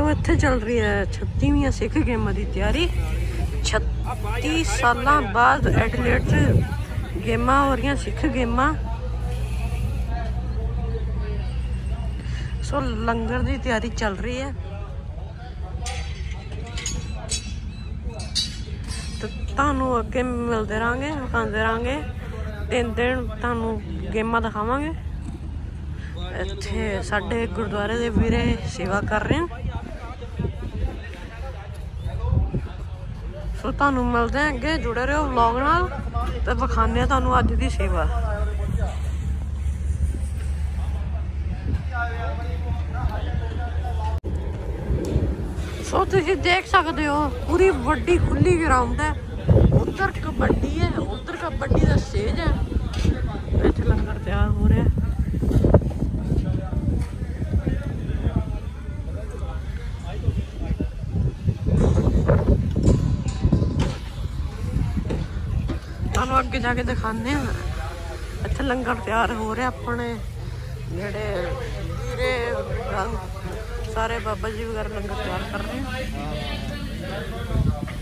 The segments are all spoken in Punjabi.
ਸੋ ਇੱਥੇ ਚੱਲ ਰਹੀ ਹੈ 36ਵੀਂ ਸਿੱਖ ਗੇਮਾਂ ਦੀ ਤਿਆਰੀ। 36 ਸਾਲਾਂ ਬਾਅਦ ਐਡਲੇਟ 'ਚ ਗੇਮਾਂ ਹੋ ਰਹੀਆਂ, ਸਿੱਖ ਗੇਮਾਂ। ਸੋ, ਲੰਗਰ ਦੀ ਤਿਆਰੀ ਚੱਲ ਰਹੀ ਹੈ। ਤੁਹਾਨੂੰ ਅੱਗੇ ਮਿਲਦੇ ਰਾਂਗੇ ਵਿਖਾਉਂਦੇ ਰਾਂਗੇ ਤਿੰਨ ਦਿਨ ਤੁਹਾਨੂੰ ਗੇਮਾਂ ਦਿਖਾਵਾਂਗੇ। ਇੱਥੇ ਸਾਡੇ ਗੁਰਦੁਆਰੇ ਦੇ ਵੀਰੇ ਸੇਵਾ ਕਰ ਰਹੇ ਹਨ। ਸੋ ਤੁਹਾਨੂੰ ਮਿਲਦੇ ਹਾਂ ਅੱਗੇ, ਜੁੜੇ ਰਹੋ ਵਲੌਗ ਨਾਲ ਤੇ ਵਿਖਾਉਂਦੇ ਤੁਹਾਨੂੰ ਅੱਜ ਦੀ ਸੇਵਾ। ਸੋ ਤੁਸੀਂ ਦੇਖ ਸਕਦੇ ਹੋ, ਪੂਰੀ ਵੱਡੀ ਖੁੱਲੀ ਗਰਾਊਂਡ ਹੈ। ਉੱਧਰ ਕਬੱਡੀ ਹੈ, ਉੱਧਰ ਕਬੱਡੀ ਦਾ ਸਟੇਜ ਹੈ। ਇੱਥੇ ਲੰਗਰ ਤਿਆਰ ਹੋ ਰਿਹਾ। ਤੁਹਾਨੂੰ ਅੱਗੇ ਜਾ ਕੇ ਦਿਖਾਉਂਦੇ ਆ ਇੱਥੇ ਲੰਗਰ ਤਿਆਰ ਹੋ ਰਿਹਾ ਆਪਣੇ। ਜਿਹੜੇ ਵੀਰੇ ਸਾਰੇ ਬਾਬਾ ਜੀ ਵਗੈਰਾ ਲੰਗਰ ਤਿਆਰ ਕਰ ਰਹੇ ਆ।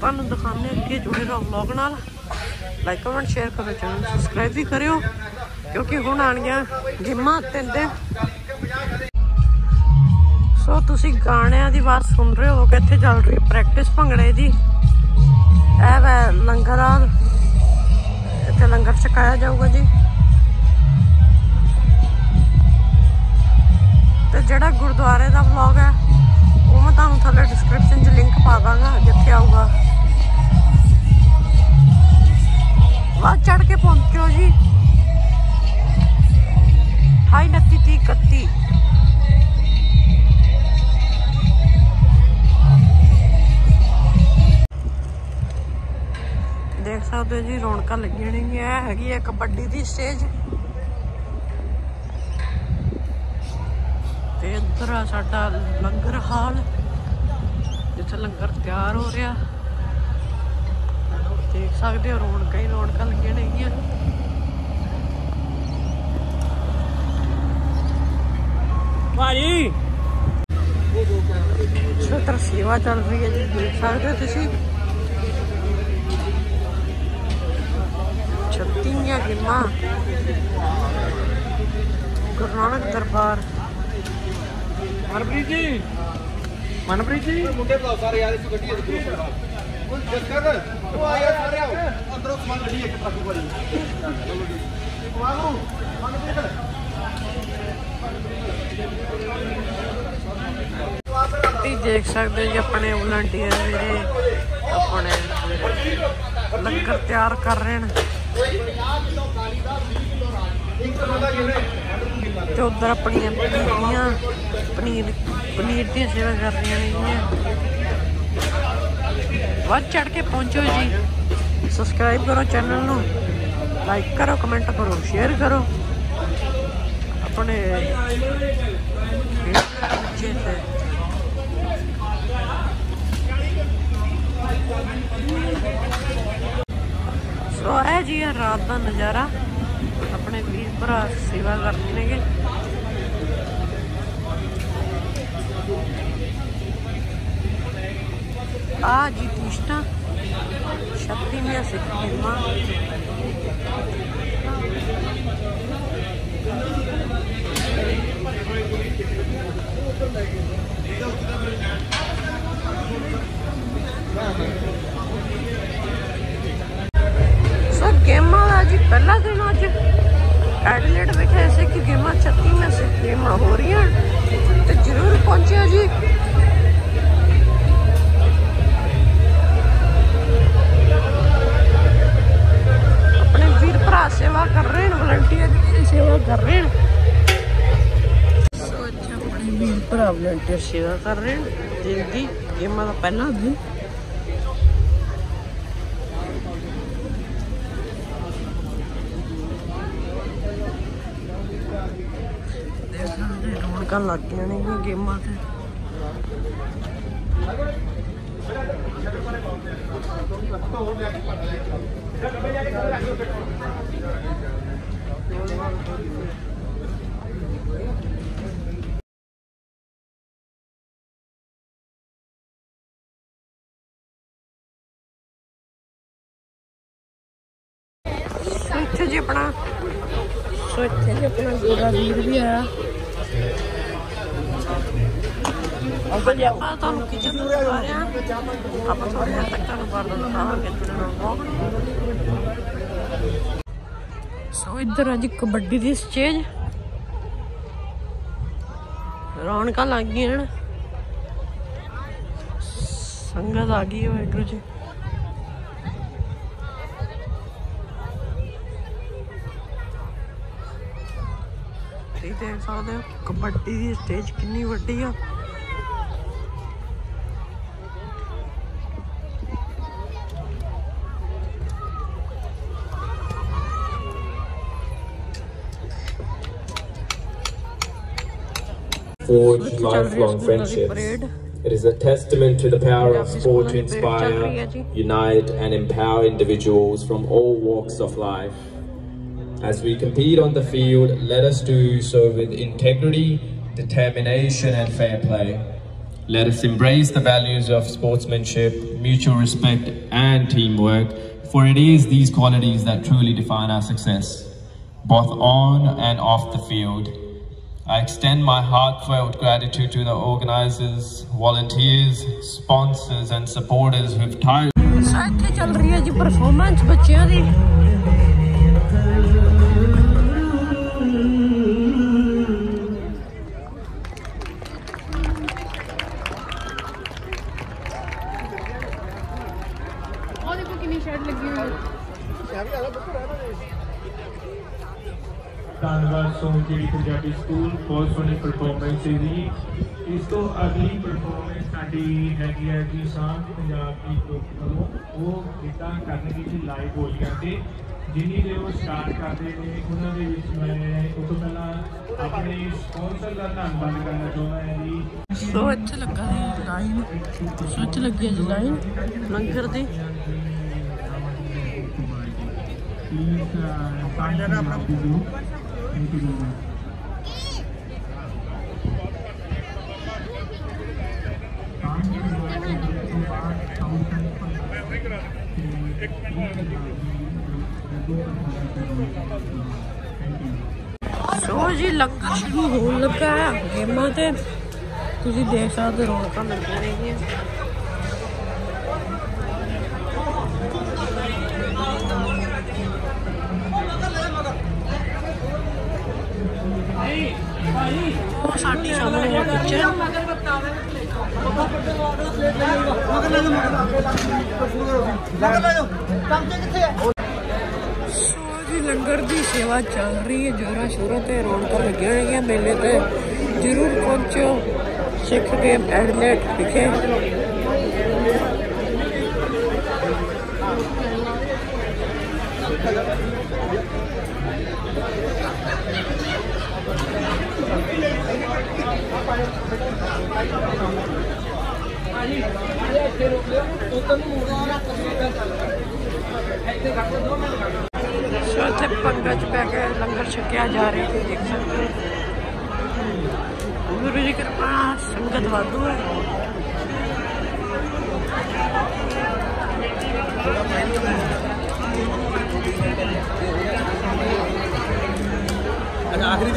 ਤੁਹਾਨੂੰ ਦਿਖਾਉਂਦੇ ਆ ਅੱਗੇ ਜੁੜੇ ਰਹੋ ਵਲੌਗ ਨਾਲ। ਲਾਈਕ ਕਮੈਂਟ ਸ਼ੇਅਰ ਕਰੋ ਚੈਨਲ ਸਬਸਕ੍ਰਾਈਬ ਵੀ ਕਰਿਓ। ਕਿਉਂਕਿ ਹੁਣ ਆਣੀਆਂ ਗੇਮਾਂ ਤਿੰਨ ਦਿਨ। ਸੋ ਤੁਸੀਂ ਗਾਣਿਆਂ ਦੀ ਆਵਾਜ਼ ਸੁਣ ਰਹੇ ਹੋ ਕਿ ਇੱਥੇ ਚੱਲ ਰਹੀ ਪ੍ਰੈਕਟਿਸ ਭੰਗੜੇ ਦੀ। ਇਹ ਵੈ ਲੰਗਰ ਆ ਲੰਗਰ ਛਕਾਇਆ ਜਾਊਗਾ ਜੀ। ਤੇ ਜਿਹੜਾ ਗੁਰਦੁਆਰੇ ਦਾ ਵਲੌਗ ਹੈ, ਉਹ ਮੈਂ ਤੁਹਾਨੂੰ ਥੱਲੇ ਡਿਸਕ੍ਰਿਪਸ਼ਨ 'ਚ ਲਿੰਕ ਪਾ ਦਾਂਗਾ, ਜਿੱਥੇ ਆਊਗਾ। ਵੱਧ ਚੜ ਕੇ ਪਹੁੰਚਿਓ ਜੀ। 28 29 30 31 ਹੋ ਜੀ ਰੌਣਕਾਂ ਲੱਗੀਆਂ ਨੇਗੀਆਂ ਇਹ ਹੈਗੀ ਹੈ ਕਬੱਡੀ ਦੀ ਸਟੇਜ ਤੇ ਇੱਧਰ ਆ ਸਾਡਾ ਲੰਗਰ ਹਾਲ ਜਿੱਥੇ ਲੰਗਰ ਤਿਆਰ ਹੋ ਰਿਹਾ। ਦੇਖ ਸਕਦੇ ਹੋ ਰੌਣਕਾਂ ਹੀ ਰੌਣਕਾਂ ਲੱਗੀਆਂ ਨੇਗੀਆਂ ਭਾਜੀ। ਛਤਰ ਸੇਵਾ ਚੱਲ ਰਹੀ ਹੈ ਜੀ ਦੇਖ ਸਕਦੇ ਹੋ ਤੁਸੀਂ। ਛੱਤੀਆਂ ਗੇਮਾਂ ਗੁਰੂ ਨਾਨਕ ਦਰਬਾਰ। ਮਨਪ੍ਰੀਤ ਜੀ। ਮਨਪ੍ਰੀਤ ਜੀ। ਮੁੰਡੇ ਬੁਲਾਓ ਸਾਰੇ ਯਾਰ ਇਸ ਗੱਡੀ ਦੇ ਗਰੁੱਪ ਉਹ ਜਸਕਰ ਉਹ ਆ ਯਾਰ ਸਾਰੇ ਆਓ। ਅੰਦਰੋਂ ਸਮਾਨ ਗੱਡੀ ਇੱਕ ਟਰੱਕ ਵਾਲੀ ਚਲੋ ਜੀ ਵਾਹੂ ਮਨਪ੍ਰੀਤ। ਤੁਸੀਂ ਦੇਖ ਸਕਦੇ ਹੋ ਜੀ ਆਪਣੇ ਵਲੰਟੀਅਰ ਵੀਰੇ ਆਪਣੇ ਲੰਗਰ ਤਿਆਰ ਕਰ ਰਹੇ ਨੇ। ਤੇ ਉਧਰ ਆਪਣੀਆਂ ਪਨੀਰ ਪਨੀਰ ਦੀਆਂ ਸੇਵਾ ਕਰ ਰਹੀਆਂ ਨੇ ਵੱਧ ਚੜ ਕੇ ਪਹੁੰਚੋ ਜੀ। ਸਬਸਕ੍ਰਾਈਬ ਕਰੋ ਚੈਨਲ ਨੂੰ। ਲਾਈਕ ਕਰੋ ਕਮੈਂਟ ਕਰੋ ਸ਼ੇਅਰ ਕਰੋ। ਆਪਣੇ ਬੱਚੇ ਤੇ ਸੋ ਇਹ ਜੀ ਇਹ ਰਾਤ ਦਾ ਨਜ਼ਾਰਾ। ਆਪਣੇ ਵੀਰ ਭਰਾ ਸੇਵਾ ਕਰਦੇ ਨੇਗੇ। ਆ ਜੀ ਟਿਸ਼ਟਾਂ ਸ਼ਕਤੀਮੀਆਂ ਸਿੱਖ ਗੇਮਾਂ ਐਡਲੇਟ ਵਿੱਚ ਐਸੇ ਕਿ ਗੇਮਾਂ 36 ਮੈਂ ਸੇ, ਗੇਮਾਂ ਹੋ ਰਹੀਆਂ। ਤੇ ਜ਼ਰੂਰ ਪਹੁੰਚਿਓ ਜੀ। ਆਪਣੇ ਵੀਰ ਭਰਾ ਸੇਵਾ ਕਰ ਰਹੇ ਨੇ ਵਲੰਟੀਅਰ ਦੀ ਸੇਵਾ ਕਰ ਰਹੇ ਨੇ। ਸੋ ਇੱਥੇ ਆਪਣੇ ਵੀਰ ਭਰਾ ਵਲੰਟੀਅਰ ਸੇਵਾ ਕਰ ਰਹੇ ਨੇ, ਦਿਨ ਗੇਮਾਂ ਦਾ ਪਹਿਲਾ ਦਿਨ। ਰੌਣਕਾਂ ਲੱਗ ਗਈਆਂ ਨੇ ਗੇਮਾਂ ਤੇ। ਇੱਥੇ ਜੀ ਆਪਣਾ ਸੋ ਇੱਥੇ ਜੀ ਆਪਣਾ ਗੋਰਾ ਵੀਰ ਵੀ ਆਇਆ। ਅੰਕਲ ਆਪਾਂ ਤੁਹਾਨੂੰ ਕਿਚਨ ਤੋਂ ਦਿਖਾ ਰਹੇ ਹਾਂ ਆਪਾਂ ਥੋੜੀ ਦੇਰ ਤੱਕ ਤੁਹਾਨੂੰ ਬਾਹਰ ਦਿਖਾਵਾਂਗੇ ਤੁਹਾਡੇ ਸੋ ਇੱਧਰ ਅੱਜ ਕਬੱਡੀ ਦੀ ਸਟੇਜ ਰੌਣਕਾਂ ਲੱਗ ਗਈਆਂ ਹਨ ਸੰਗਤ ਆ ਗਈ ਹੈ ਵਾਹਿਗੁਰੂ ਜੀ ਤੁਸੀਂ ਦੇਖ ਸਕਦੇ ਹੋ ਕਬੱਡੀ ਦੀ ਸਟੇਜ ਕਿੰਨੀ ਵੱਡੀ ਆ forge lifelong friendships. It is a testament to the power of sport to inspire, unite and empower individuals from all walks of life. As we compete on the field, let us do so with integrity, determination and fair play. Let us embrace the values of sportsmanship, mutual respect and teamwork, for it is these qualities that truly define our success, both on and off the field. I extend my heartfelt gratitude to the organizers, volunteers, sponsors, and supporters who've tired. ਸੋ ਇੱਥੇ ਚੱਲ ਰਹੀ ਹੈ ਜੀ ਪਰਫਾਰਮੈਂਸ ਬੱਚਿਆਂ ਦੀ ਧੰਨਵਾਦ ਸੋਮਜੀੜੀ ਪੰਜਾਬੀ ਸਕੂਲ ਬਹੁਤ ਸੋਹਣੀ ਪਰਫਾਰਮੈਂਸ ਸੀ ਜੀ। ਇਸ ਤੋਂ ਅਗਲੀ ਪਰਫਾਰਮੈਂਸ ਸਾਡੀ ਹੈਗੀ ਹੈ ਜੀ ਸਾਂਝ ਪੰਜਾਬ ਦੀ ਗਰੁੱਪ ਵੱਲੋਂ। ਉਹ ਗੀਤਾਂ ਕਰਨਗੇ ਜੀ ਲਾਈਵ ਬੋਲੀਆਂ ਤੇ ਜਿਨੀ ਦੇ ਉਹ ਸਟਾਰਟ ਕਰਦੇ ਨੇ ਉਹਨਾਂ ਦੇ ਵਿੱਚ ਮੈਂ ਉਸ ਤੋਂ ਪਹਿਲਾਂ ਆਪਣੇ ਸਪਾਂਸਰ ਦਾ ਧੰਨਵਾਦ ਕਰਨਾ ਚਾਹੁੰਦਾ ਹਾਂ ਜੀ। ਸੋ ਇੱਥੇ ਲੱਗਾ ਹੈ ਲਾਈਨ ਸੋ ਇੱਥੇ ਲੱਗੀ ਹੈ ਜੀ ਲਾਈਨ ਲੰਗਰ ਦੀ। ਪਲੀਜ਼ ਫਾਈਂਡ ਆਪਣਾ ਥੈਂਕ ਯੂ ਸੋ ਜੀ ਲੰਗਰ ਸ਼ੁਰੂ ਹੋਣ ਲੱਗਾ ਹੈ ਗੇਮਾਂ ਤੇ ਤੁਸੀਂ ਦੇਖ ਸਕਦੇ ਹੋ ਰੌਣਕਾਂ ਲੱਗੀਆਂ ਨੇਗੀਆਂ ਉਹ ਸਾਡੀ ਸਾਹਮਣੇ ਹੈ ਕਿਚਨ ਸੋ ਜੀ, ਲੰਗਰ ਦੀ ਸੇਵਾ ਚੱਲ ਰਹੀ ਹੈ। ਜੋਰਾਂ ਸ਼ੋਰਾਂ ਤੇ ਰੌਣਕਾਂ ਲੱਗੀਆਂ ਹੋਈਆਂ ਮੇਲੇ ਤੇ। ਜ਼ਰੂਰ ਪਹੁੰਚੋ ਸਿੱਖ ਗੇਮ ਐਡਲੇਟ ਵਿਖੇ। ਸੋ ਇੱਥੇ ਪੰਗਤ ਪੈ ਕੇ ਲੰਗਰ ਛਕਿਆ ਜਾ ਰਿਹਾ ਹੈ ਦੇਖ ਸਕਦੇ ਹੋ ਗੁਰੂ ਜੀ ਕਿਰਪਾ ਸੰਗਤ ਵਾਧੂ ਹੈ ਅੱਜ ਆਖਰੀ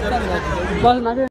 ਦਿਨ ਹੀ ਫਾਈਨਲ ਸਾਹਿਬ